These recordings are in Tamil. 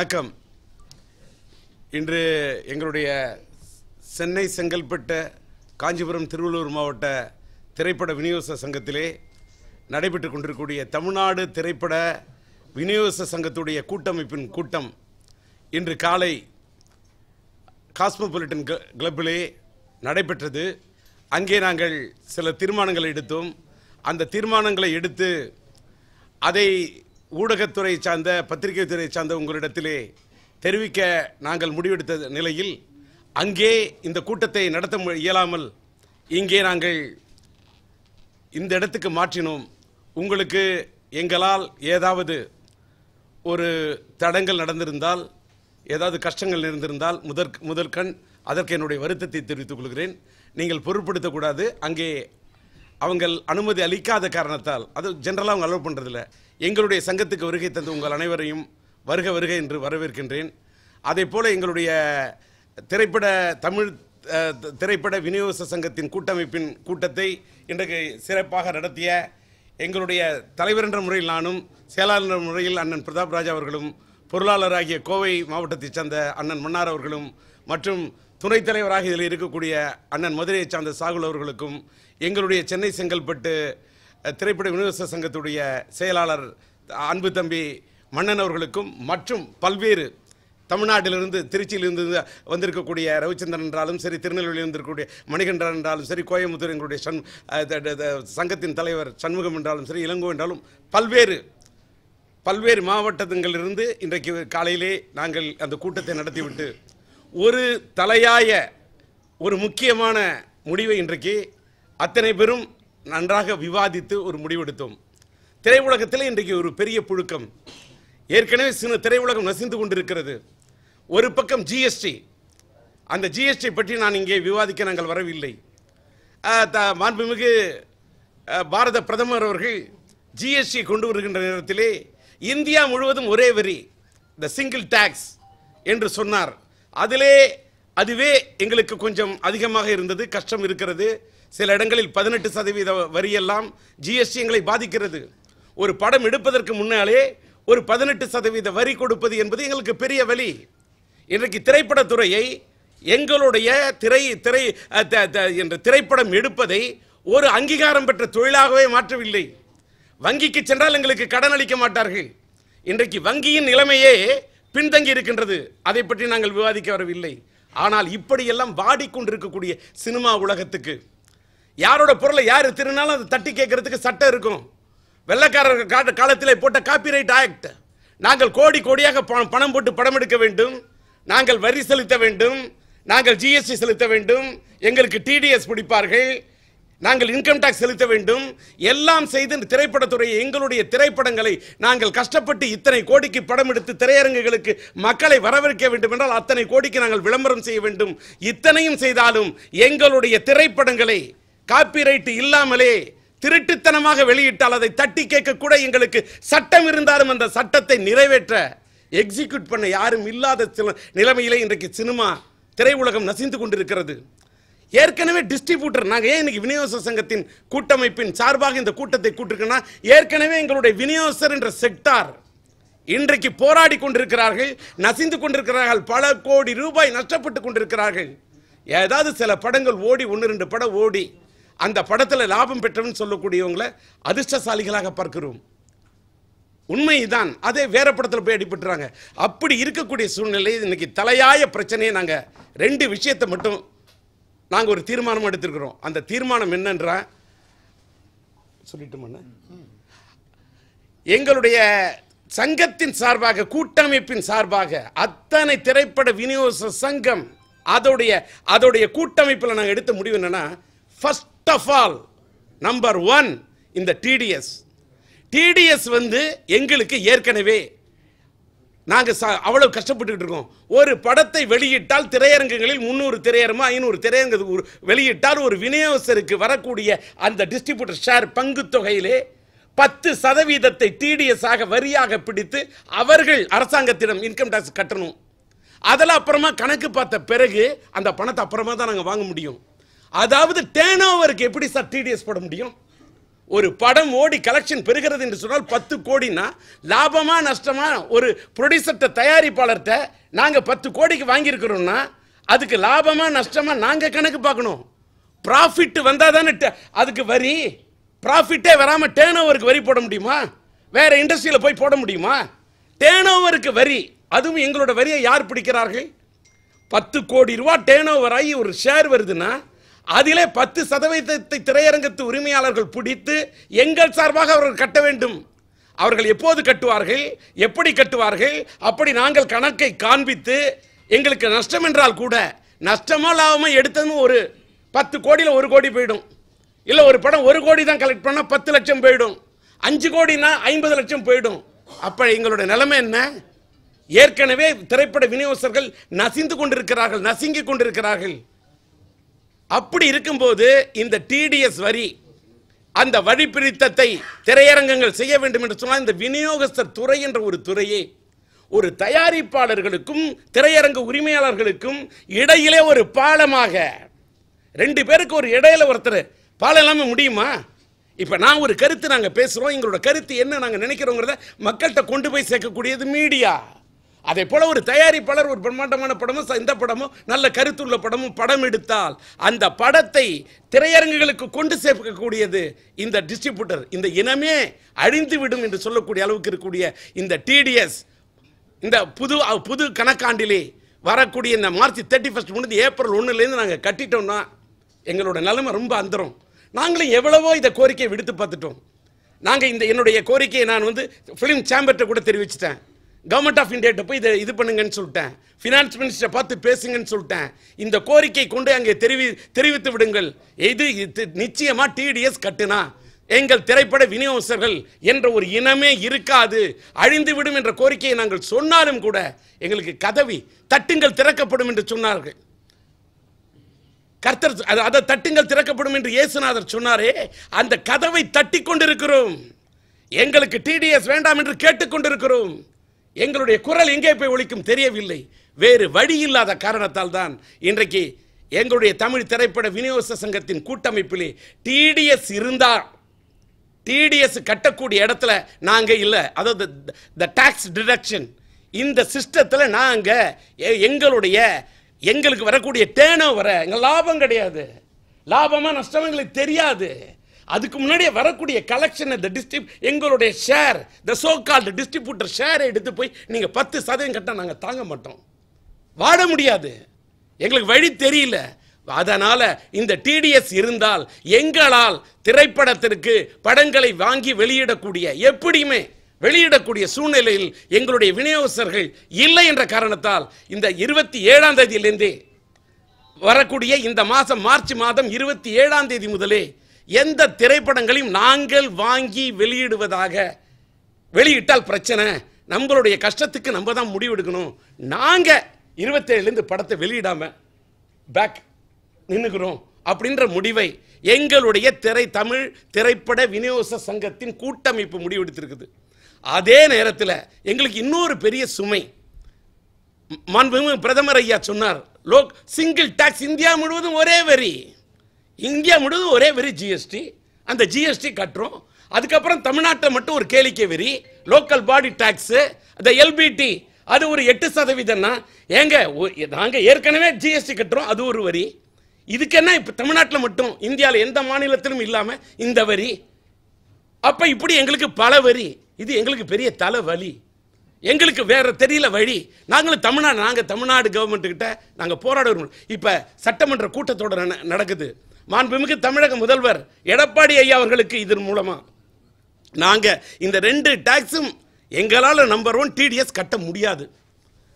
வணக்கம். இன்று எங்களுடைய சென்னை செங்கல்பட்டு காஞ்சிபுரம் திருவள்ளூர் மாவட்ட திரைப்பட விநியோக சங்கத்திலே நடைபெற்று கொண்டிருக்கக்கூடிய தமிழ்நாடு திரைப்பட விநியோக சங்கத்துடைய கூட்டமைப்பின் கூட்டம் இன்று காலை காஸ்மோபாலிட்டன் கிளப்பிலே நடைபெற்றது. அங்கே நாங்கள் சில தீர்மானங்களை எடுத்தோம். அந்த தீர்மானங்களை எடுத்து அதை ஊடகத்துறை சார்ந்த பத்திரிகை துறை சார்ந்த உங்களிடத்திலே தெரிவிக்க நாங்கள் முடிவெடுத்த நிலையில் அங்கே இந்த கூட்டத்தை நடத்த மு- இயலாமல் இங்கே நாங்கள் இந்த இடத்துக்கு மாற்றினோம். உங்களுக்கு எங்களால் ஏதாவது ஒரு தடங்கள் நடந்திருந்தால் ஏதாவது கஷ்டங்கள் இருந்திருந்தால் முதற் முதற்கண் அதற்கு என்னுடைய வருத்தத்தை தெரிவித்துக் கொள்கிறேன். நீங்கள் பொருட்படுத்தக்கூடாது அங்கே அவங்கள் அனுமதி அளிக்காத காரணத்தால் அது ஜென்ரலாக அவங்க அலோவ் பண்ணுறதில்ல எங்களுடைய சங்கத்துக்கு வருகை தந்த உங்கள் அனைவரையும் வருக வருக என்று வரவேற்கின்றேன். அதே போல் எங்களுடைய திரைப்பட தமிழ் திரைப்பட விநியோக சங்கத்தின் கூட்டமைப்பின் கூட்டத்தை இன்றைக்கு சிறப்பாக நடத்திய எங்களுடைய தலைவர் என்ற முறையில் நானும் செயலாளர் என்ற முறையில் அண்ணன் பிரதாப் ராஜா அவர்களும் பொருளாளராகிய கோவை மாவட்டத்தைச் சேர்ந்த அண்ணன் மன்னார் அவர்களும் மற்றும் துணைத் தலைவராக இதில் இருக்கக்கூடிய அண்ணன் மதுரையைச் சார்ந்த சாகுல் அவர்களுக்கும் எங்களுடைய சென்னை செங்கல்பட்டு திரைப்பட விநியோக சங்கத்துடைய செயலாளர் அன்பு தம்பி மன்னன் அவர்களுக்கும் மற்றும் பல்வேறு தமிழ்நாட்டிலிருந்து திருச்சியிலிருந்து வந்திருக்கக்கூடிய ரவிச்சந்திரன் என்றாலும் சரி திருநெல்வேலியில் இருந்திருக்கக்கூடிய மணிகண்டன் என்றாலும் சரி கோயம்புத்தூர் எங்களுடைய சண் த- சங்கத்தின் தலைவர் சண்முகம் என்றாலும் சரி இளங்கோ என்றாலும் பல்வேறு பல்வேறு மாவட்டங்களிலிருந்து இன்றைக்கு காலையிலே நாங்கள் அந்த கூட்டத்தை நடத்திவிட்டு ஒரு தலையாய ஒரு முக்கியமான முடிவை இன்றைக்கு அத்தனை பேரும் நன்றாக விவாதித்து ஒரு முடிவெடுத்தோம். திரையுலகத்தில் இன்றைக்கு ஒரு பெரிய புழுக்கம். ஏற்கனவே சின்ன திரையுலகம் நசிந்து கொண்டிருக்கிறது. ஒரு பக்கம் ஜிஎஸ்டி அந்த ஜிஎஸ்டி பற்றி நான் இங்கே விவாதிக்க நாங்கள் வரவில்லை. த- மாண்புமிகு பாரத பிரதமர் அவர்கள் ஜிஎஸ்டி கொண்டு வருகின்ற நேரத்திலே இந்தியா முழுவதும் ஒரே வரி த சிங்கிள் டேக்ஸ் என்று சொன்னார். அதிலே அதுவே எங்களுக்கு கொஞ்சம் அதிகமாக இருந்தது கஷ்டம் இருக்கிறது. சில இடங்களில் பதினெட்டு சதவீத வரியெல்லாம் ஜிஎஸ்டி எங்களை பாதிக்கிறது. ஒரு படம் எடுப்பதற்கு முன்னாலே ஒரு பதினெட்டு சதவீத வரி கொடுப்பது என்பது எங்களுக்கு பெரிய வழி இன்றைக்கு திரைப்படத்துறையை எங்களுடைய திரை திரை த- த- என்ற திரைப்படம் எடுப்பதை ஒரு அங்கீகாரம் பெற்ற தொழிலாகவே மாற்றவில்லை. வங்கிக்கு சென்றால் எங்களுக்கு கடன் அளிக்க மாட்டார்கள். இன்றைக்கு வங்கியின் நிலைமையே பின்தங்கி இருக்கின்றது. அதை பற்றி நாங்கள் விவாதிக்க வரவில்லை. ஆனால் இப்படியெல்லாம் வாடிக்கொண்டிருக்கக்கூடிய சினிமா உலகத்துக்கு யாரோட பொருளை யார் திருநாளும் அதை தட்டி கேட்கறதுக்கு சட்டம் இருக்கும். வெள்ளக்காரர்கள் காலத்தில் போட்ட காப்பிரைட் ஆக்ட் நாங்கள் கோடி கோடியாக பணம் போட்டு படம் எடுக்க வேண்டும். நாங்கள் வரி செலுத்த வேண்டும். நாங்கள் ஜிஎஸ்டி செலுத்த வேண்டும். எங்களுக்கு டிடிஎஸ் பிடிப்பார்கள். நாங்கள் இன்கம் டாக்ஸ் செலுத்த வேண்டும். எல்லாம் செய்து இந்த எங்களுடைய திரைப்படங்களை நாங்கள் கஷ்டப்பட்டு இத்தனை கோடிக்கு படம் எடுத்து திரையரங்குகளுக்கு மக்களை வரவேற்க வேண்டும் என்றால் அத்தனை கோடிக்கு நாங்கள் விளம்பரம் செய்ய வேண்டும். இத்தனையும் செய்தாலும் எங்களுடைய திரைப்படங்களை காப்பிரைட் இல்லாமலே திருட்டுத்தனமாக வெளியிட்டால் அதை தட்டி கேட்க கூட எங்களுக்கு சட்டம் இருந்தாலும் அந்த சட்டத்தை நிறைவேற்ற எக்ஸிக்யூட் பண்ண யாரும் இல்லாத சில நிலைமையிலே இன்றைக்கு சினிமா திரையுலகம் நசிந்து கொண்டிருக்கிறது. ஏற்கனவே டிஸ்ட்ரிபியூட்டர் நாங்கள் ஏன் இன்னைக்கு விநியோக சங்கத்தின் கூட்டமைப்பின் சார்பாக இந்த கூட்டத்தை கூட்டிருக்கோன்னா ஏற்கனவே எங்களுடைய விநியோகஸ்தர் என்ற செக்டார் இன்றைக்கு போராடி கொண்டிருக்கிறார்கள் நசிந்து கொண்டிருக்கிறார்கள் பல கோடி ரூபாய் நஷ்டப்பட்டு கொண்டிருக்கிறார்கள். ஏதாவது சில படங்கள் ஓடி ஒன்று ரெண்டு படம் ஓடி அந்த படத்தில் லாபம் பெற்றவன் சொல்லக்கூடியவங்களை அதிர்ஷ்டசாலிகளாக பார்க்கிறோம். உண்மைதான். அதே வேற படத்தில் போய் அடிபட்டுறாங்க. அப்படி இருக்கக்கூடிய சூழ்நிலை இன்னைக்கு தலையாய பிரச்சனையை நாங்கள் ரெண்டு விஷயத்தை மட்டும் நாங்கள் ஒரு தீர்மானம் எடுத்திருக்கிறோம். அந்த தீர்மானம் என்னன்ற? சொல்லிட்டு எங்களுடைய சங்கத்தின் சார்பாக கூட்டமைப்பின் சார்பாக அத்தனை திரைப்பட விநியோக சங்கம் அதோடைய அதோடைய கூட்டமைப்பில் நாங்கள் எடுத்த முடிவு என்னன்னா first of all number one இந்த டிடிஎஸ் டிடிஎஸ் வந்து எங்களுக்கு ஏற்கனவே நாங்கள் ச அவ்வளவு கஷ்டப்பட்டுக்கிட்டு இருக்கோம். ஒரு படத்தை வெளியிட்டால் திரையரங்குகளில் முந்நூறு திரையரங்கோ ஐநூறு திரையரங்கு ஒரு- வெளியிட்டால் ஒரு விநியோகஸ்தருக்கு வரக்கூடிய அந்த டிஸ்ட்ரிபியூட்டர் ஷேர் பங்கு தொகையிலே பத்து சதவீதத்தை டிடிஎஸாக வரியாக பிடித்து அவர்கள் அரசாங்கத்திடம் இன்கம் டேக்ஸ் கட்டணும். அதெல்லாம் அப்புறமா கணக்கு பார்த்த பிறகு அந்த பணத்தை அப்புறமா தான் நாங்கள் வாங்க முடியும். அதாவது டேர்ன் ஓவருக்கு எப்படி சார் டிடிஎஸ் போட முடியும்? ஒரு படம் ஓடி கலெக்ஷன் பெறுகிறது என்று சொன்னால் பத்து கோடினா லாபமா நஷ்டமா? ஒரு ப்ரொடியூசர்கிட்ட தயாரிப்பாளர்கிட்ட நாங்கள் பத்து கோடிக்கு வாங்கியிருக்கிறோம்னா அதுக்கு லாபமா நஷ்டமா நாங்கள் கணக்கு பார்க்கணும். ப்ராஃபிட் வந்தால் தானே அதுக்கு வரி. ப்ராஃபிட்டே வராமல் டேர்ன் ஓவருக்கு வரி போட முடியுமா? வேற இண்டஸ்ட்ரியில் போய் போட முடியுமா? டேர்ன் ஓவருக்கு வரி. அதுவும் எங்களோட வரியை யார் பிடிக்கிறார்கள்? பத்து கோடி ரூபா டேர்ன் ஓவர் ஆகி ஒரு ஷேர் வருதுன்னா அதிலே பத்து சதவீதத்தை திரையரங்கத்து உரிமையாளர்கள் பிடித்து எங்கள் சார்பாக அவர்கள் கட்ட வேண்டும். அவர்கள் எப்போது கட்டுவார்கள்? எப்படி கட்டுவார்கள்? அப்படி நாங்கள் கணக்கை காண்பித்து எங்களுக்கு நஷ்டம் என்றால் கூட நஷ்டமோ லாபமோ எடுத்ததும் ஒரு பத்து கோடியில் ஒரு கோடி போயிடும். இல்லை ஒரு படம் ஒரு கோடி தான் கலெக்ட் பண்ணால் பத்து லட்சம் போயிடும். அஞ்சு கோடினா ஐம்பது லட்சம் போயிடும். அப்போ எங்களோட நிலைமை என்ன? ஏற்கனவே திரைப்பட விநியோகஸ்தர்கள் நசிந்து கொண்டிருக்கிறார்கள் நசுங்கி கொண்டிருக்கிறார்கள். அப்படி இருக்கும்போது இந்த டிடிஎஸ் வரி அந்த வழி பிரித்தத்தை திரையரங்கங்கள் செய்ய வேண்டும் என்று சொன்னால் இந்த விநியோகஸ்தர் துறை என்ற ஒரு துறையே ஒரு தயாரிப்பாளர்களுக்கும் திரையரங்க உரிமையாளர்களுக்கும் இடையிலே ஒரு பாலமாக. ரெண்டு பேருக்கு ஒரு இடையில ஒருத்தர் பாலம் இல்லாமல் முடியுமா? இப்போ நான் ஒரு கருத்து நாங்கள் பேசுகிறோம் எங்களோட கருத்து என்ன நாங்கள் நினைக்கிறோங்கிறத மக்கள்கிட்ட கொண்டு போய் சேர்க்கக்கூடியது மீடியா. அதே போல ஒரு தயாரிப்பாளர் ஒரு பிரம்மாண்டமான படமும் இந்த படமும் நல்ல கருத்துள்ள படமும் படம் எடுத்தால் அந்த படத்தை திரையரங்குகளுக்கு கொண்டு சேர்க்கக்கூடியது இந்த டிஸ்ட்ரிபியூட்டர் இந்த இனமே அழிந்து விடும் என்று சொல்லக்கூடிய அளவுக்கு இருக்கக்கூடிய இந்த டிடிஎஸ் இந்த புது புது கணக்காண்டிலே வரக்கூடிய இந்த மார்ச் தேர்ட்டி ஃபஸ்ட் முடிஞ்சு ஏப்ரல் ஒன்றுலேருந்து நாங்கள் கட்டிட்டோம்னா எங்களோட நிலைமை ரொம்ப அந்தரும். நாங்களும் எவ்வளவோ இதை கோரிக்கையை விடுத்து பார்த்துட்டோம். நாங்கள் இந்த என்னுடைய கோரிக்கையை நான் வந்து ஃபிலிம் சேம்பர்கிட்ட கூட தெரிவிச்சிட்டேன். கவர்மெண்ட் ஆஃப் இந்தியாட்ட போய் இதை இது பண்ணுங்கன்னு சொல்லிட்டேன். ஃபினான்ஸ் மினிஸ்டரை பார்த்து பேசுங்கன்னு சொல்லிட்டேன். இந்த கோரிக்கை கொண்டு அங்கே தெரிவி தெரிவித்து விடுங்கள். இது இது டிடிஎஸ் கட்டுனா? எங்கள் திரைப்பட விநியோகஸ்தர்கள் என்ற ஒரு இனமே இருக்காது. அழிந்து விடும் என்ற கோரிக்கையை நாங்கள் சொன்னாலும் கூட எங்களுக்கு கதவி தட்டுங்கள் திறக்கப்படும் என்று சொன்னார்கள். கர்த்தர் அது- அதை தட்டுங்கள் திறக்கப்படும் என்று இயேசுநாதர் சொன்னாரே அந்த கதவை தட்டி கொண்டிருக்கிறோம். எங்களுக்கு டிடிஎஸ் வேண்டாம் என்று கேட்டுக்கொண்டிருக்கிறோம் எங்களுடைய குரல் எங்கே போய் ஒழிக்கும் தெரியவில்லை. வேறு வழி இல்லாத காரணத்தால் தான் இன்றைக்கு எங்களுடைய தமிழ் திரைப்பட விநியோக சங்கத்தின் கூட்டமைப்பிலே டிடிஎஸ் இருந்தால் டிடிஎஸ் கட்டக்கூடிய இடத்துல நாங்கள் இல்லை. அதாவது த டாக்ஸ் டிடக்ஷன் இந்த சிஸ்டத்தில் நாங்கள் எ- எங்களுடைய எங்களுக்கு வரக்கூடிய டேர்ன் ஓவரை எங்கள் லாபம் கிடையாது. லாபமாக நஷ்டம் எங்களுக்கு தெரியாது. அதுக்கு முன்னாடியே வரக்கூடிய கலெக்ஷன் இந்த டிஸ்ட்ரிப் எங்களுடைய share the so called distributor ஷேரை எடுத்து போய் நீங்கள் பத்து சதவீதம் கட்டால் நாங்கள் தாங்க மாட்டோம். வாட முடியாது. எங்களுக்கு வழி தெரியல. அதனால் இந்த டிடிஎஸ் இருந்தால் எங்களால் திரைப்படத்திற்கு படங்களை வாங்கி வெளியிடக்கூடிய எப்படியுமே வெளியிடக்கூடிய சூழ்நிலையில் எங்களுடைய விநியோகஸ்தர்கள் இல்லை என்ற காரணத்தால் இந்த இருபத்தி ஏழாம் தேதியிலிருந்தே வரக்கூடிய இந்த மாதம் மார்ச் மாதம் இருபத்தி ஏழாம் தேதி முதலே எந்த திரைப்படங்களையும் நாங்கள் வாங்கி வெளியிடுவதாக வெளியிட்டால் பிரச்சனை. நம்மளுடைய கஷ்டத்துக்கு நம்ம தான் முடிவெடுக்கணும் நாங்கள் இருபத்தேழுலேருந்து படத்தை வெளியிடாம பேக் நின்றுக்கிறோம் அப்படின்ற முடிவை எங்களுடைய திரை தமிழ் திரைப்பட விநியோக சங்கத்தின் கூட்டமைப்பு முடிவெடுத்திருக்குது. அதே நேரத்தில் எங்களுக்கு இன்னொரு பெரிய சுமை. மாண்புமிகு பிரதமர் ஐயா சொன்னார் லோக் சிங்கிள் டாக்ஸ் இந்தியா முழுவதும் ஒரே வரி. இந்தியா முழுவதும் ஒரே வரி ஜிஎஸ்டி அந்த ஜிஎஸ்டி கட்டுறோம். அதுக்கப்புறம் தமிழ்நாட்டில் மட்டும் ஒரு கேளிக்கை வரி லோக்கல் பாடி டேக்ஸு அந்த எல்பிடி அது ஒரு எட்டு சதவீதம்னா ஏங்க ஒ- ஏற்கனவே ஜிஎஸ்டி கட்டுறோம் அது ஒரு வரி இதுக்கு என்ன இப்போ தமிழ்நாட்டில் மட்டும் இந்தியாவில் எந்த மாநிலத்திலும் இல்லாமல் இந்த வரி அப்போ இப்படி எங்களுக்கு பல வரி இது எங்களுக்கு பெரிய தலைவலி. எங்களுக்கு வேற தெரியல வழி. நாங்களும் தமிழ்நாடு நாங்கள் தமிழ்நாடு கவர்மெண்ட்டுக்கிட்ட நாங்கள் போராட இப்போ சட்டமன்ற கூட்டத்தொடர் நடக்குது. மாண்புமிகு தமிழக முதல்வர் எடப்பாடி ஐயா அவர்களுக்கு இதன் மூலமா. நாங்க இந்த ரெண்டு டாக்ஸும் எங்களால் நம்பர் ஒன் டிடிஎஸ் கட்ட முடியாது.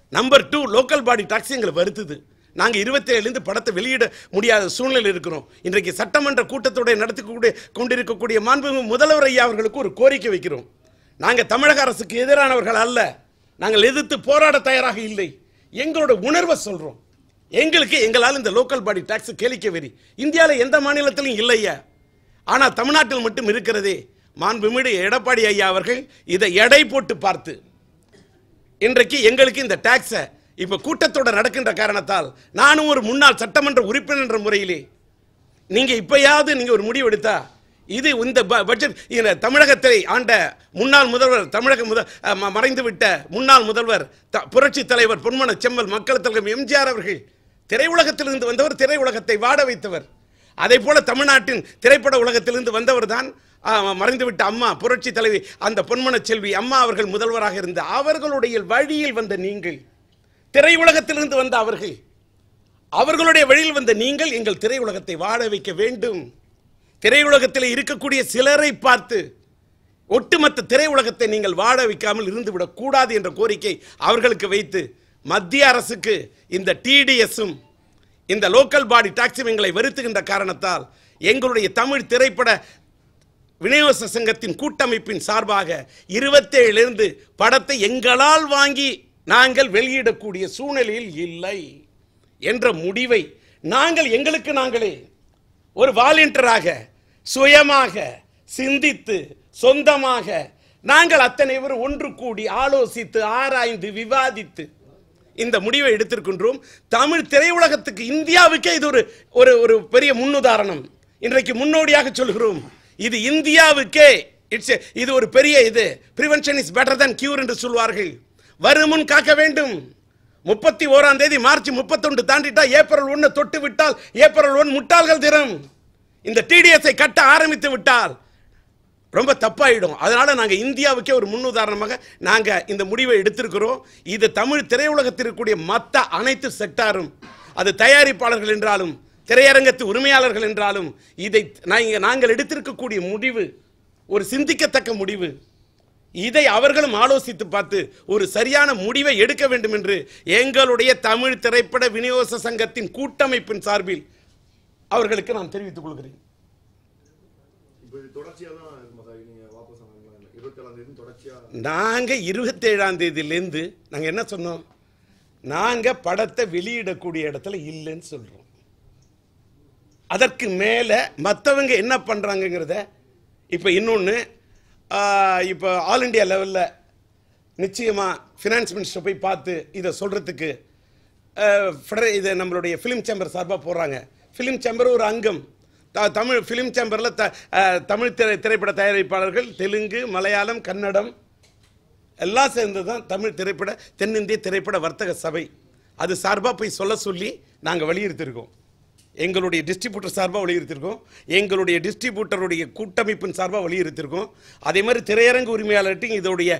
Number two local body tax எங்களை வருத்துது. நாங்கள் இருபத்தேழுலேருந்து படத்தை வெளியிட முடியாத சூழ்நிலை இருக்கிறோம். இன்றைக்கு சட்டமன்ற கூட்டத்தோடைய நடத்தக்கூடிய கொண்டிருக்கக்கூடிய மாண்புமிகு முதல்வர் ஐயா அவர்களுக்கு ஒரு கோரிக்கை வைக்கிறோம். நாங்கள் தமிழக அரசுக்கு எதிரானவர்கள் அல்ல. நாங்கள் எதிர்த்து போராட தயாராக இல்லை. எங்களோட உணர்வை சொல்கிறோம் எங்களுக்கு எங்களால் இந்த லோக்கல் பாடி டாக்ஸ் கேளிக்க வரி இந்தியாவில் எந்த மாநிலத்திலும் இல்லையா. ஆனால் தமிழ்நாட்டில் மட்டும் இருக்கிறதே. மாண்புமிகு எடப்பாடி ஐயா அவர்கள் இதை எடை போட்டு பார்த்து. இன்றைக்கு எங்களுக்கு இந்த டாக்ஸை இப்போ கூட்டத்தோடு நடக்கின்ற காரணத்தால் நானும் ஒரு முன்னாள் சட்டமன்ற உறுப்பினர் என்ற முறையிலே. நீங்கள் இப்பயாவது நீங்கள் ஒரு முடிவு எடுத்தா இது இந்த ப- பட்ஜெட் இந்த தமிழகத்தை ஆண்ட முன்னாள் முதல்வர் தமிழக முத மறைந்துவிட்ட முன்னாள் முதல்வர் த- புரட்சி தலைவர் பொன்மன செம்மல் மக்கள் தலைவர் எம்ஜிஆர் அவர்கள் திரையுலகத்திலிருந்து வந்தவர் திரையுலகத்தை வாட வைத்தவர். அதே போல தமிழ்நாட்டின் திரைப்பட உலகத்திலிருந்து வந்தவர் தான் மறைந்துவிட்ட அம்மா புரட்சி தலைவி அந்த பொன்மன செல்வி அம்மா அவர்கள் முதல்வராக இருந்த அவர்களுடைய வழியில் வந்த நீங்கள். திரையுலகத்திலிருந்து வந்த அவர்கள். அவர்களுடைய வழியில் வந்த நீங்கள் எங்கள் திரையுலகத்தை வாட வைக்க வேண்டும். திரையுலகத்தில் இருக்கக்கூடிய சிலரை பார்த்து ஒட்டுமொத்த திரையுலகத்தை நீங்கள் வாட வைக்காமல் இருந்துவிடக் கூடாது என்ற கோரிக்கை அவர்களுக்கு வைத்து மத்திய அரசுக்கு இந்த டிடிஎஸும் இந்த லோக்கல் பாடி டாக்ஸும் எங்களை வெறுத்துகின்ற காரணத்தால் எங்களுடைய தமிழ் திரைப்பட விநியோக சங்கத்தின் கூட்டமைப்பின் சார்பாக இருபத்தேழிலிருந்து படத்தை எங்களால் வாங்கி நாங்கள் வெளியிடக்கூடிய சூழ்நிலையில் இல்லை என்ற முடிவை நாங்கள் எங்களுக்கு நாங்களே ஒரு வாலண்டியராக சுயமாக சிந்தித்து சொந்தமாக நாங்கள் அத்தனை பேர் ஒன்று கூடி ஆலோசித்து ஆராய்ந்து விவாதித்து இந்த முடிவை எடுத்திருக்கின்றோம். தமிழ் திரையுலகத்துக்கு இந்தியாவுக்கே இது ஒரு ஒரு ஒரு பெரிய முன்னுதாரணம். இன்றைக்கு முன்னோடியாக சொல்கிறோம். இது இந்தியாவுக்கே இட்ஸ் இது ஒரு பெரிய இது. Prevention is better than cure என்று சொல்வார்கள். வருமுன் காக்க வேண்டும். முப்பத்தி ஓராம் தேதி மார்ச் முப்பத்தொன்று தாண்டிட்டா ஏப்ரல் ஒன்று தொட்டு விட்டால் ஏப்ரல் ஒன் முட்டாள்கள் தினம். இந்த டிடிஎஸ்ஐ கட்ட ஆரம்பித்து விட்டால் ரொம்ப தப்பாயிடும். அதனால் நாங்கள் இந்தியாவுக்கே ஒரு முன்னுதாரணமாக நாங்கள் இந்த முடிவை எடுத்திருக்கிறோம். இது தமிழ் திரையுலகத்தில் இருக்கக்கூடிய மற்ற அனைத்து செக்டாரும் அது தயாரிப்பாளர்கள் என்றாலும் திரையரங்கத்து உரிமையாளர்கள் என்றாலும் இதை நாங்கள் நாங்கள் எடுத்திருக்கக்கூடிய முடிவு ஒரு சிந்திக்கத்தக்க முடிவு இதை அவர்களும் ஆலோசித்து பார்த்து ஒரு சரியான முடிவை எடுக்க வேண்டும் என்று எங்களுடைய தமிழ் திரைப்பட விநியோக சங்கத்தின் கூட்டமைப்பின் சார்பில் அவர்களுக்கு நான் தெரிவித்துக் கொள்கிறேன். தொடர்ச்சியாக இது தொடர்ச்சியா தான் இருக்குமா சார் நீங்க வாபஸ் ஆனாங்களா இல்லை இருபத்தேழாம் தேதி தொடர்ச்சியா நாங்கள் இருபத்தேழாம் தேதியிலேருந்து நாங்கள் என்ன சொன்னோம்? நாங்கள் படத்தை வெளியிடக்கூடிய இடத்துல இல்லைன்னு சொல்கிறோம் அதற்கு மேலே மற்றவங்க என்ன பண்ணுறாங்கங்கிறத இப்போ இன்னொன்று இப்போ ஆல் இண்டியா லெவலில் நிச்சயமாக ஃபினான்ஸ் மினிஸ்டர் போய் பார்த்து இதை சொல்கிறதுக்கு இதை நம்மளுடைய ஃபிலிம் சேம்பர் சார்பாக போடுறாங்க ஃபிலிம் சேம்பர் ஒரு அங்கம். தமிழ் ஃபிலிம் சேம்பரில் த தமிழ் திரை திரைப்பட தயாரிப்பாளர்கள் தெலுங்கு மலையாளம் கன்னடம் எல்லாம் சேர்ந்து தான் தமிழ் திரைப்பட தென்னிந்திய திரைப்பட வர்த்தக சபை. அது சார்பாக போய் சொல்ல சொல்லி நாங்கள் வலியுறுத்தியிருக்கோம் எங்களுடைய டிஸ்ட்ரிபியூட்டர் சார்பாக வலியுறுத்திருக்கோம். எங்களுடைய டிஸ்ட்ரிபியூட்டருடைய கூட்டமைப்பின் சார்பாக வலியுறுத்திருக்கோம். அதே மாதிரி திரையரங்கு உரிமையாளர்கிட்டையும் இதோடைய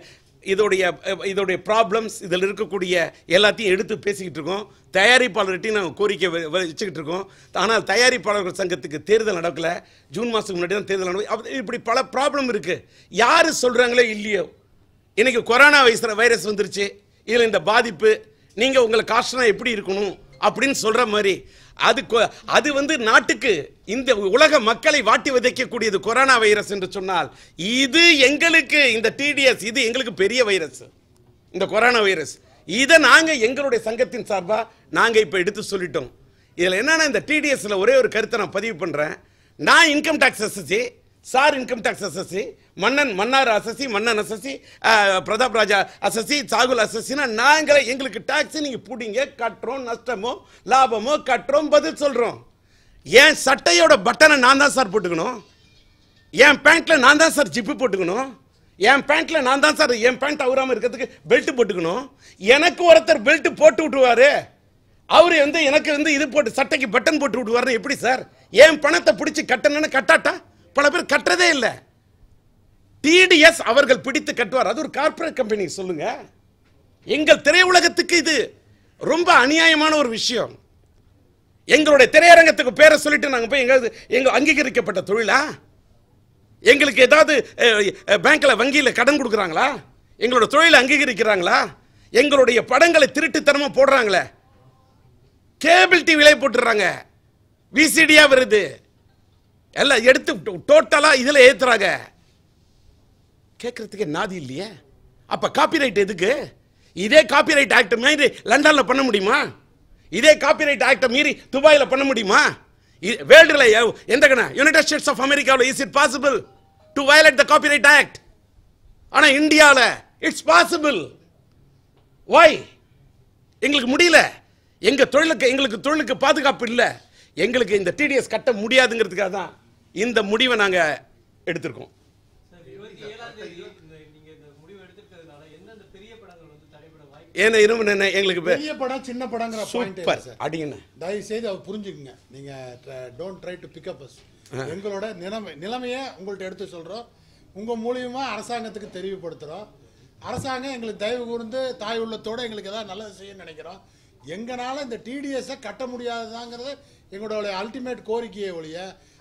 இதோடைய இதோடைய ப்ராப்ளம்ஸ் இதில் இருக்கக்கூடிய எல்லாத்தையும் எடுத்து பேசிக்கிட்டு இருக்கோம். தயாரிப்பாளர்கிட்டையும் நாங்கள் கோரிக்கை வ- வ- வச்சுக்கிட்டு இருக்கோம். ஆனால் தயாரிப்பாளர்கள் சங்கத்துக்கு தேர்தல் நடக்கலை. ஜூன் மாதத்துக்கு முன்னாடி தான் தேர்தல் நடக்கும். இப்படி பல ப்ராப்ளம் இருக்குது யார் சொல்கிறாங்களோ இல்லையோ. இன்றைக்கி கொரோனா வைஸ் வைரஸ் வந்துருச்சு. இதில் இந்த பாதிப்பு நீங்கள் உங்களை காஸ்ட்னா எப்படி இருக்கணும் அப்படின்னு சொல்கிற மாதிரி அது கொ- அது வந்து நாட்டுக்கு இந்த உலக மக்களை வாட்டி விதைக்கக்கூடியது கொரோனா வைரஸ் என்று சொன்னால் இது எங்களுக்கு இந்த டிடிஎஸ் இது எங்களுக்கு பெரிய வைரஸ். இந்த கொரோனா வைரஸ். இதை நாங்கள் எங்களுடைய சங்கத்தின் சார்பாக நாங்கள் இப்போ எடுத்து சொல்லிட்டோம். இதில் என்னென்னா இந்த டிடிஎஸ்ல ஒரே ஒரு கருத்தை நான் பதிவு பண்ணுறேன் நான் income tax SSC sir income tax SSC மன்னன் மன்னார் அசசி மன்னன் அசசி பிரதாப் ராஜா அசசி சாகுல் அசசினா நாங்களே எங்களுக்கு டாக்ஸ் நீங்கள் பிடிங்க கட்டுறோம் நஷ்டமோ லாபமோ கட்டுறோம் பதில் சொல்கிறோம் என் சட்டையோட பட்டனை நான் தான் சார் போட்டுக்கணும். என் பேண்ட்ல நான் தான் சார் ஜிப்பு போட்டுக்கணும். என் பேண்ட்ல நான் தான் சார் என் பேண்ட் அவுறாம இருக்கிறதுக்கு பெல்ட் போட்டுக்கணும். எனக்கு ஒருத்தர் பெல்ட் போட்டு விட்டுவாரு அவரு வந்து எனக்கு வந்து இது போட்டு சட்டைக்கு பட்டன் போட்டு விட்டுவாருன்னு எப்படி சார்? என் பணத்தை பிடிச்சி கட்டணும்னு கட்டாட்டா? பல பேர் கட்டுறதே இல்லை. டிடிஎஸ் அவர்கள் பிடித்து கட்டுவார். அது ஒரு கார்ப்பரேட் கம்பெனி சொல்லுங்க. எங்கள் திரையுலகத்துக்கு இது ரொம்ப அநியாயமான ஒரு விஷயம். எங்களுடைய திரையரங்கத்துக்கு பேரை சொல்லிட்டு நாங்கள் போய் எங்காவது எங்க அங்கீகரிக்கப்பட்ட தொழிலா? எங்களுக்கு ஏதாவது பேங்க்ல வங்கியில் கடன் கொடுக்குறாங்களா? எங்களோட தொழிலை அங்கீகரிக்கிறாங்களா? எங்களுடைய படங்களை திருட்டுத்தனமாக போடுறாங்களே. கேபிள் டிவிலே போட்டுடுறாங்க. விசிடியாக வருது. எல்லாம் எடுத்து டோட்டலாக இதில் ஏற்றுறாங்க கேட்குறதுக்கே நாதி இல்லையே? அப்போ காப்பிரைட் எதுக்கு? இதே காப்பிரைட் ஆக்ட் மீறி லண்டனில் பண்ண முடியுமா? இதே காப்பிரைட் ஆக்டை மீறி துபாயில் பண்ண முடியுமா? வேர்ல்டுல எந்த கண்ணா யுனைடெட் ஸ்டேட்ஸ் ஆஃப் அமெரிக்காவில் is it possible to violate the copyright act ஆனால் இந்தியாவில் இட்ஸ் பாசிபிள் வை எங்களுக்கு முடியல. எங்கள் தொழிலுக்கு எங்களுக்கு தொழிலுக்கு பாதுகாப்பு இல்லை. எங்களுக்கு இந்த டிடிஎஸ் கட்ட முடியாதுங்கிறதுக்காக தான் இந்த முடிவை நாங்க எடுத்திருக்கோம். சார் இருபத்தி ஏழாம் தேதி இந்த நீங்க இந்த முடிவு எடுத்திருக்கிறதுனால எந்தெந்த பெரிய படங்கள் வந்து தடைபட வாய்ப்பு ஏன்னா இரும்பு என்ன எங்களுக்கு பெரிய படம் சின்ன படங்கிற பாயிண்ட் சூப்பர். அடிங்கண்ணே தயவு செய்து அவர் புரிஞ்சுக்குங்க. நீங்க don't try to pick up எங்களோட நிலைமை நிலைமையை உங்கள்ட்ட எடுத்து சொல்றோம். உங்க மூலியமா அரசாங்கத்துக்கு தெரிவுபடுத்துறோம். அரசாங்கம் எங்களுக்கு தயவு கூர்ந்து தாய் உள்ளத்தோட எங்களுக்கு ஏதாவது நல்லது செய்ய நினைக்கிறோம். எங்கனால இந்த டிடிஎஸை கட்ட முடியாதுதாங்கிறது எங்களோட அல்டிமேட் கோரிக்கையை ஒழிய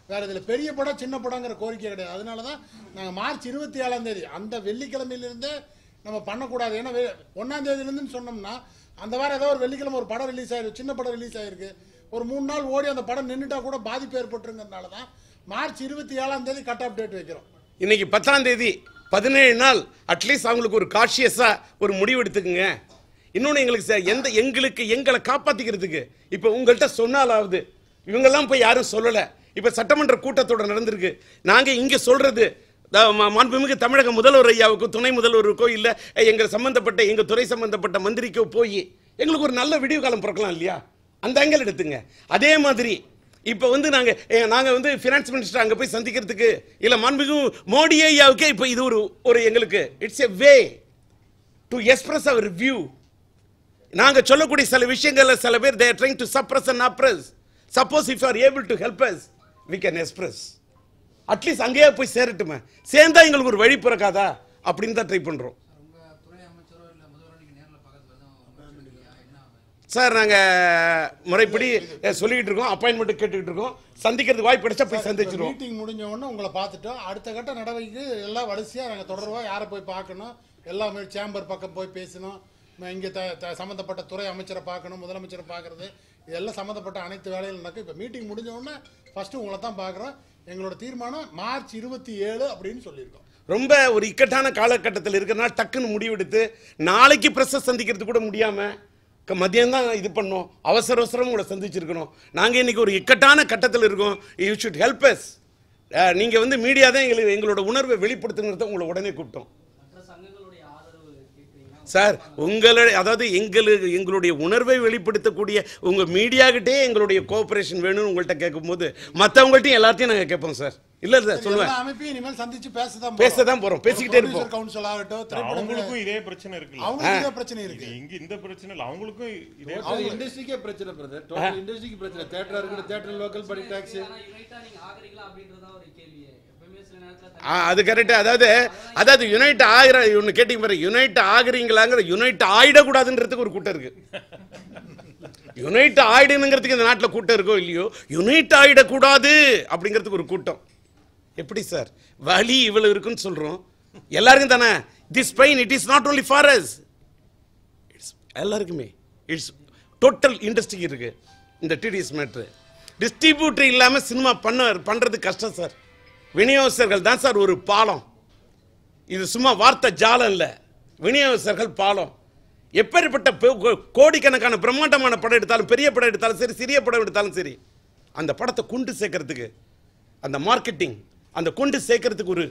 வேற இதில் பெரிய படம் சின்ன படங்கிற கோரிக்கை கிடையாது. அதனால தான் நாங்கள் மார்ச் இருபத்தி ஏழாம் தேதி அந்த வெள்ளிக்கிழமையிலிருந்தே நம்ம பண்ணக்கூடாது. ஏன்னா வெ- தேதியிலேருந்துன்னு சொன்னோம்னா அந்த வாரம் ஏதோ ஒரு வெள்ளிக்கிழமை ஒரு படம் ரிலீஸ் ஆயிருக்கு சின்ன படம் ரிலீஸ் ஆயிருக்கு. ஒரு மூணு நாள் ஓடி அந்த படம் நின்றுட்டா கூட பாதிப்பு ஏற்பட்டுருங்கிறதுனால தான் மார்ச் இருபத்தி ஏழாம் தேதி கட் ஆஃப் டேட் வைக்கிறோம். இன்னைக்கு பத்தாம் தேதி பதினேழு நாள் அட்லீஸ்ட் அவங்களுக்கு ஒரு காஷியஸா ஒரு முடிவு எடுத்துக்குங்க. இன்னொன்று எங்களுக்கு சார் எந்த எங்களுக்கு எங்களை காப்பாற்றிக்கிறதுக்கு இப்போ உங்கள்கிட்ட சொன்னாலாவது இவங்கெல்லாம் போய் யாரும் சொல்லலை. இப்போ சட்டமன்ற கூட்டத்தொடர் நடந்திருக்கு. நாங்கள் இங்கே சொல்கிறது த- மாண்புமிகு தமிழக முதல்வர் ஐயாவுக்கோ துணை முதல்வருக்கோ இல்லை எங்கள் சம்மந்தப்பட்ட எங்கள் துறை சம்மந்தப்பட்ட மந்திரிக்கோ போய் எங்களுக்கு ஒரு நல்ல விடிவு காலம் பிறக்கலாம் இல்லையா? அந்த ஆங்கிள் எடுத்துங்க. அதே மாதிரி இப்போ வந்து நாங்கள் நாங்கள் வந்து ஃபினான்ஸ் மினிஸ்டர் அங்கே போய் சந்திக்கிறதுக்கு இல்லை மாண்புமிகு மோடி ஐயாவுக்கே இப்போ இது ஒரு ஒரு எங்களுக்கு it's a way to express our view நாங்கள் சொல்லக்கூடிய சில விஷயங்களில் சில பேர் they're trying to suppress and oppress suppose if are able to help us we can express at least அங்கேயே போய் சேரட்டுமே. சேர்ந்தா எங்களுக்கு ஒரு வழி பிறக்காதா? அப்படின்னு தான் ட்ரை பண்ணுறோம் சார் நாங்கள் முறைப்படி சொல்லிக்கிட்டு இருக்கோம் அப்பாயின்மெண்ட் கேட்டுக்கிட்டு இருக்கோம். சந்திக்கிறதுக்கு வாய்ப்பு கிடைச்சா போய் சந்திச்சிருவோம். மீட்டிங் முடிஞ்ச உடனே உங்களை பார்த்துட்டோம். அடுத்த கட்ட நடவடிக்கை எல்லாம் வரிசையாக நாங்கள் தொடர்வோம். யாரை போய் பார்க்கணும்? எல்லாமே சேம்பர் பக்கம் போய் பேசணும். இங்கே த- சம்மந்தப்பட்ட துறை அமைச்சரை பார்க்கணும் முதலமைச்சரை பார்க்கறது. இதெல்லாம் சம்மந்தப்பட்ட அனைத்து வேலைகள் நடக்கும் இப்போ மீட்டிங் முடிஞ்ச உடனே ஃபஸ்ட்டு உங்களை தான் பார்க்குறோம் எங்களோட தீர்மானம் மார்ச் இருபத்தி ஏழு அப்படின்னு சொல்லியிருக்கோம். ரொம்ப ஒரு இக்கட்டான காலகட்டத்தில் இருக்கிறனால டக்குன்னு முடிவெடுத்து நாளைக்கு ப்ரெஸ்ஸை சந்திக்கிறது கூட முடியாமல் க- மதியம் தான் இது பண்ணோம். அவசர அவசரம் உங்களை சந்திச்சிருக்கணும். நாங்கள் இன்றைக்கி ஒரு இக்கட்டான கட்டத்தில் இருக்கோம். யூ ஷுட் ஹெல்ப் அஸ் நீங்கள் வந்து மீடியா தான் எங்களுக்கு எங்களோட உணர்வை வெளிப்படுத்துங்கிறத உங்களை உடனே கூப்பிட்டோம். சார் உங்களுடைய அதாவது எங்களுக்கு எங்களுடைய உணர்வை வெளிப்படுத்தக்கூடிய உங்கள் மீடியாகிட்டே எங்களுடைய கோஆபரேஷன் வேணும்னு உங்கள்கிட்ட கேட்கும்போது மற்றவங்கள்ட்டையும் எல்லாத்தையும் நாங்கள் கேட்போம் சார். இல்லை சார் சொல்லுவேன் அமைப்பையும் இனிமேல் சந்திச்சு பேசதான் பேசதான் போறோம். பேசிக்கிட்டே இருப்போம். கவுன்சில் ஆகட்டும் அவங்களுக்கும் இதே பிரச்சனை இருக்குல்ல. அவங்களுக்கு இதே பிரச்சனை இருக்கு. இங்க இந்த பிரச்சனை இல்ல அவங்களுக்கும் இதே டோட்டல் இண்டஸ்ட்ரிக்கே பிரச்சனை பிரதர் டோட்டல் இண்டஸ்ட்ரிக்கு பிரச்சனை. தேட்டரா இருக்கட்டும் தேட்டர் லோக்கல் படி டாக்ஸ் யுனைட்டா நீங்க ஆகுறீங்களா அப்படின்றது ஒரு கேள்வி எப்பவுமே சில நேரத்துல ஆ, அது கரெக்டு அதாவது அதாவது யுனைட் ஆகிற ஒன்று கேட்டிங்க பாரு யுனைட் ஆகிறீங்களாங்கிற யுனைட் ஆகிடக்கூடாதுன்றதுக்கு ஒரு கூட்டம் இருக்கு. யுனைட் ஆயிடணுங்கிறதுக்கு இந்த நாட்டில் கூட்டம் இருக்கோ இல்லையோ யுனைட் ஆகிடக்கூடாது அப்படிங்கிறதுக்கு ஒரு கூட்டம். எப்படி சார்? வலி இவ்வளவு இருக்குன்னு சொல்றோம். எல்லாருக்கும் தானே? This pain it is not only for us it's எல்லாருக்குமே. இட்ஸ் டோட்டல் இண்டஸ்ட்ரி இருக்கு. இந்த டிடிஎஸ் மேட்ரு டிஸ்ட்ரிபியூட்டர் இல்லாமல் சினிமா பண்ண பண்ணுறது கஷ்டம் சார். விநியோகஸ்தர்கள் தான் சார் ஒரு பாலம். இது சும்மா வார்த்தை ஜாலம் இல்லை. விநியோகஸ்தர்கள் பாலம். எப்பேற்பட்ட கோ- கோடிக்கணக்கான பிரம்மாண்டமான படம் எடுத்தாலும் பெரிய படம் எடுத்தாலும் சரி சிறிய படம் எடுத்தாலும் சரி அந்த படத்தை கொண்டு சேர்க்கறதுக்கு அந்த மார்க்கெட்டிங் அந்த கொண்டு சேர்க்கறதுக்கு ஒரு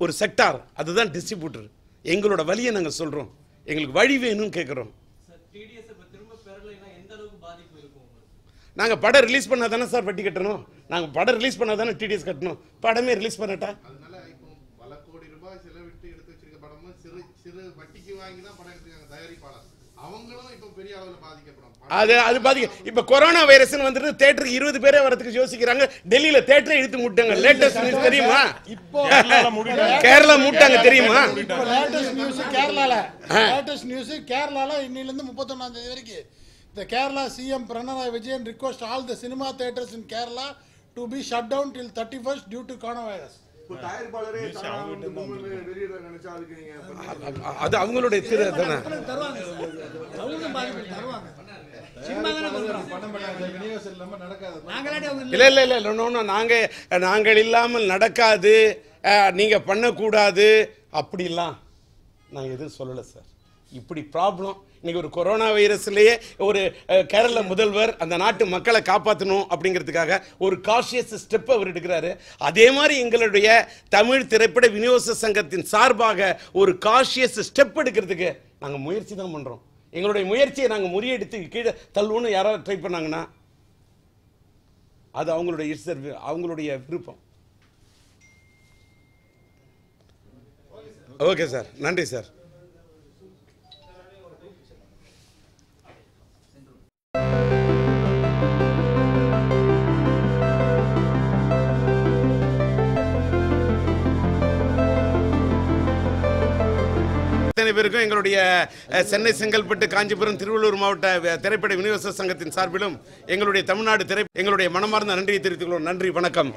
ஒரு செக்டார் அதுதான் டிஸ்ட்ரிபியூட்டர் எங்களோட வழியை நாங்கள் சொல்கிறோம் எங்களுக்கு வழி வேணும்னு கேட்குறோம் சார் டிடிஎஸ் இப்ப திரும்ப பெறலைன்னா எந்த அளவுக்கு பாதிப்பு இருக்கும் உங்களுக்கு நாங்கள் படம் ரிலீஸ் பண்ணால் தானே சார் வட்டி கட்டணும்? நாங்கள் படம் ரிலீஸ் பண்ணால் தானே டிடிஎஸ் கட்டணும்? படமே ரிலீஸ் பண்ணட்டா? அதனால இப்போ பல கோடி ரூபாய் செலவிட்டு எடுத்து வச்சிருக்க படமும் சிறு சிறு வட்டிக்கு வாங்கி தான் படம் எடுத்துருக்காங்க தயாரிப்பாளர். அவங்களும் இப்போ பெரிய அளவில் பாதிக்கப்படும். அது அது பாத்தீங்க இப்ப கொரோனா வைரஸ்னு வந்துட்டு தேட்டருக்கு இருபது பேரே வரதுக்கு யோசிக்கிறாங்க. டெல்லியில தேட்டரை இழுத்து மூட்டாங்க. லேட்டஸ்ட் நியூஸ் தெரியுமா. கேரளா மூட்டாங்க தெரியுமா? இப்போ லேட்டஸ்ட் நியூஸ் கேரளால. லேட்டஸ்ட் நியூஸ் கேரளால இன்னிலிருந்து முப்பத்தொன்னாம் தேதி வரைக்கும். இந்த Kerala CM Pinarayi Vijayan request all the cinema theatres in Kerala to be shut down till thirty first due to corona virus அது அவங்களுடைய திரு தானே? இல்ல இல்ல இல்ல நாங்கள் இல்லாமல் நடக்காது. நீங்க பண்ணக்கூடாது. அப்படிலாம் நான் எதுவும் சொல்லலை சார். இப்படி ப்ராப்ளம் இன்னைக்கு ஒரு கொரோனா வைரஸ்லேயே ஒரு கேரள முதல்வர் அந்த நாட்டு மக்களை காப்பாற்றணும் அப்படிங்கிறதுக்காக ஒரு காஷியஸ் ஸ்டெப் அவர் எடுக்கிறாரு. அதே மாதிரி எங்களுடைய தமிழ் திரைப்பட விநியோக சங்கத்தின் சார்பாக ஒரு காஷியஸ் ஸ்டெப் எடுக்கிறதுக்கு நாங்கள் முயற்சி தான் பண்ணுறோம் எங்களுடைய முயற்சியை நாங்கள் முறியடித்து கீழே தள்ளுவோன்னு யாராவது ட்ரை பண்ணாங்கன்னா அது அவங்களுடைய இட்ஸ் அவங்களுடைய விருப்பம். ஓகே சார் நன்றி சார் அத்தனை பேருக்கும் எங்களுடைய சென்னை செங்கல்பட்டு காஞ்சிபுரம் திருவள்ளூர் மாவட்ட திரைப்பட விநியோக சங்கத்தின் சார்பிலும் எங்களுடைய தமிழ்நாடு திரை எங்களுடைய மனமார்ந்த நன்றியை தெரிவித்துக் கொள்வோம் நன்றி வணக்கம்.